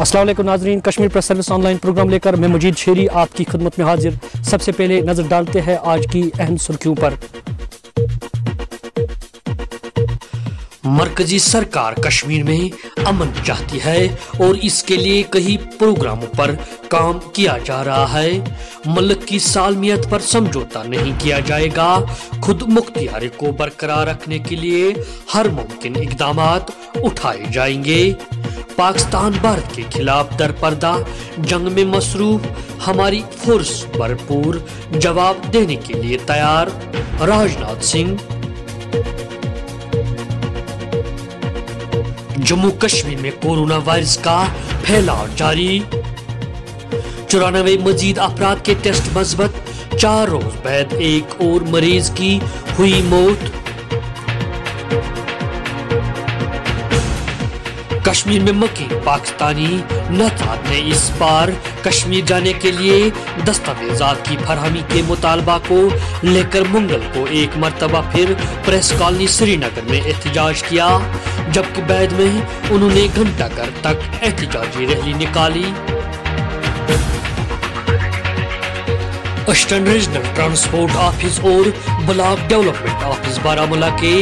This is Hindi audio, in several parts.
असलम नाजरीन, Kashmir press service online program लेकर मैं मजीद शेरी आपकी खदमत में हाजिर। सबसे पहले नज़र डालते हैं आज की अहम सुर्खियों पर। मरकजी सरकार कश्मीर में अमन चाहती है और इसके लिए कई प्रोग्रामों पर काम किया जा रहा है। मुल्क की सालमियत पर समझौता नहीं किया जाएगा। खुद मुख्तियारी को बरकरार रखने के लिए हर मुमकिन इकदाम उठाए जाएँगे। पाकिस्तान भारत के खिलाफ दर दरपर्दा, जंग में मसरूफ, हमारी फोर्स भरपूर, जवाब देने के लिए तैयार, राजनाथ सिंह। जम्मू कश्मीर में कोरोना वायरस का फैलाव जारी। चौरानवे मजीद अपराध के टेस्ट मजबत, चार रोज बाद एक और मरीज़ की हुई मौत। कश्मीर में मकी। पाकिस्तानी नतात ने इस बार कश्मीर जाने के लिए दस्तावेजात की फरहमी के मुतालबा को लेकर मंगल को एक मरतबा फिर प्रेस कॉलोनी श्रीनगर में एहतजाज किया, जबकि बैद में उन्होंने घंटा घर तक एहतजाजी रैली निकाली। ईस्टर्न रीजनल ट्रांसपोर्ट ऑफ़िस और ब्लॉक डेवलपमेंट ऑफ़िस बारामूला के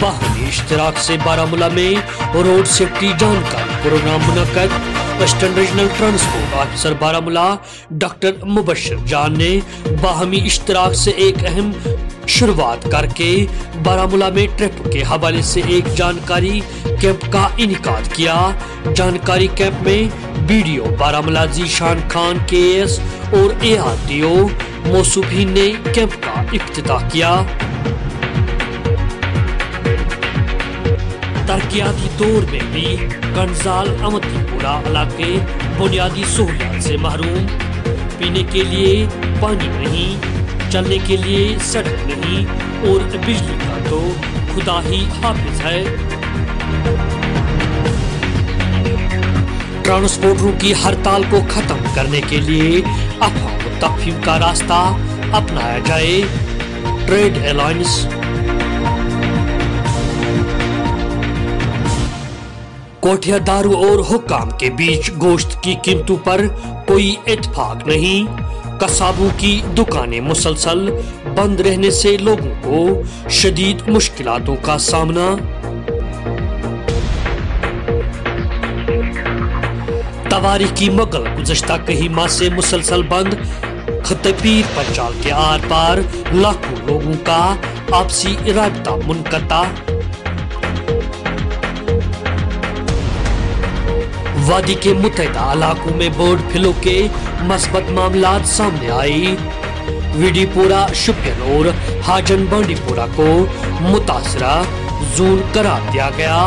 बाहरी इश्तराक से बारामूला में रोड सेफ्टी जानकारी programme मुनद eastern regional transport officer Baramulla, doctor Mubashir Jan ने बाहमी इश्तराक से एक अहम शुरुआत करके बारामूला में ट्रिप के हवाले से एक जानकारी कैंप का इनका किया। जानकारी कैंप में वीडियो बारामूला जीशान खान के एस और ए आर टी ओ मौसूफीन ने कैंप का इफ्तिताह किया। तरक्याती दौर में भी कंजाल अमतीपुरा इलाके बुनियादी सहूलियात से महरूम पीने के लिए पानी नहीं चलने के लिए सड़क नहीं और बिजली का तो खुदा ही हाफिज है ट्रांसपोर्टरों की हड़ताल को खत्म करने के लिए अफवाह तफहीम का रास्ता अपनाया जाए ट्रेड अलायंस कोठिया, दारू और हुक्काम के बीच गोश्त की कीमतों पर कोई इतफाक नहीं। कसाबों की दुकानें मुसलसल बंद रहने से लोगों को शदीद मुश्किलातों का सामना। तवारी की मगल गुजश्ता कई माह से मुसलसल बंद खतपीर पंचाल के आर पार लाखों लोगों का आपसी रबता मुनकता। वादी के मुतहदा इलाकों में बर्ड फ्लू के मस्बत मामला सामने आई। विडीपुरा शुपियन और हाजन बांडीपुरा को मुतासरा जोन करार दिया गया।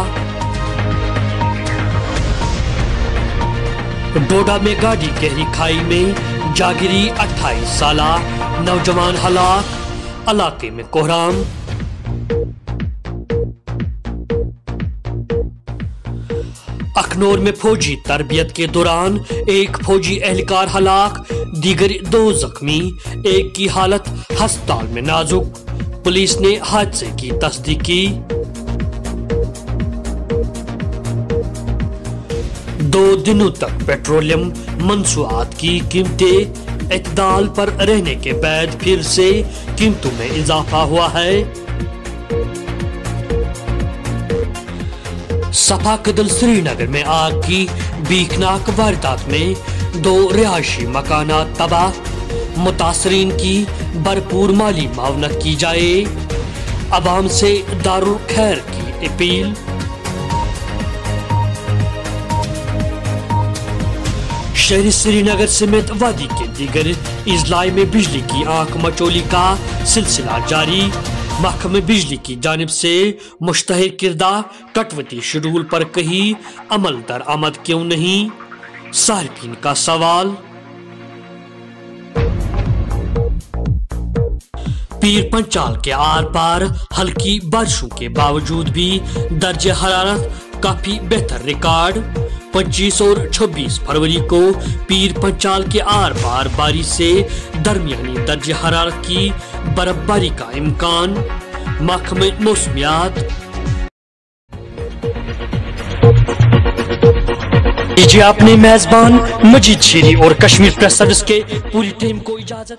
डोडा में गाड़ी गहरी खाई में जागिरी 28 साल, नौजवान हलाक, इलाके में कोहराम। अखनौर में फौजी तरबियत के दौरान एक फौजी एहलकार हलाक, दीगर दो जख्मी, एक की हालत हस्पताल में नाजुक। पुलिस ने हादसे की तस्दीक की। दो दिनों तक पेट्रोलियम मंसूआत की कीमतें इतदाल पर रहने के बाद फिर से कीमतों में इजाफा हुआ है। सफ़ा कदल श्रीनगर में आग की बीखनाक वारदात में दो रिहायशी मकान तबाह। मुतासरीन की भरपूर माली मावनत की जाए। अवाम से दारुल खैर की अपील। शहरी श्रीनगर समेत वादी के दीगर इजलाई में बिजली की आँख मचोली का सिलसिला जारी। महकमे बिजली की जानब से मुश्तहर किरदा कटवती शेड्यूल पर कहीं, अमल दरामद क्यों नहीं? सार्फिन का सवाल। पीर पंचाल के आर पार हल्की बारिशों के बावजूद भी दर्ज हरारत काफ़ी बेहतर रिकॉर्ड। 25 और 26 फरवरी को पीर पंचाल के आर पार बारिश से दरमियानी दर्ज हरारत की बर्फबारी का इम्कान। महकमे मौसमियात। दीजिए अपने मेजबान मजीद शेरी और कश्मीर प्रेस सर्विस के पूरी टीम को इजाज़त।